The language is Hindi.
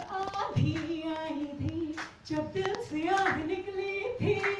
आधी आई थी जब दिल से आग निकली थी।